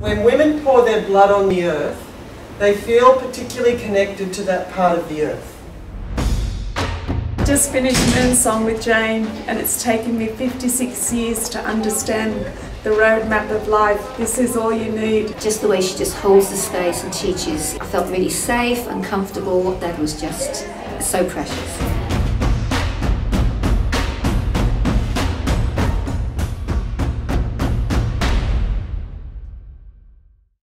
When women pour their blood on the earth, they feel particularly connected to that part of the earth. Just finished Moonsong with Jane, and it's taken me 56 years to understand the roadmap of life. This is all you need. Just the way she just holds the space and teaches. I felt really safe and comfortable. That was just so precious.